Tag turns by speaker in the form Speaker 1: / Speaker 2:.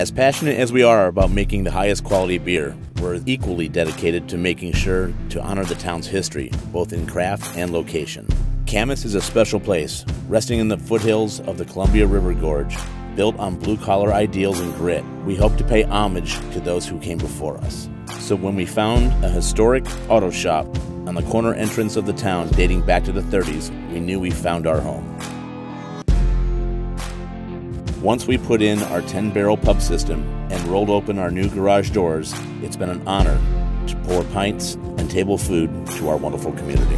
Speaker 1: As passionate as we are about making the highest quality beer, we're equally dedicated to making sure to honor the town's history, both in craft and location. Camas is a special place, resting in the foothills of the Columbia River Gorge. Built on blue collar ideals and grit, we hope to pay homage to those who came before us. So when we found a historic auto shop on the corner entrance of the town dating back to the 30s, we knew we found our home. Once we put in our 10 barrel pub system and rolled open our new garage doors, it's been an honor to pour pints and table food to our wonderful community.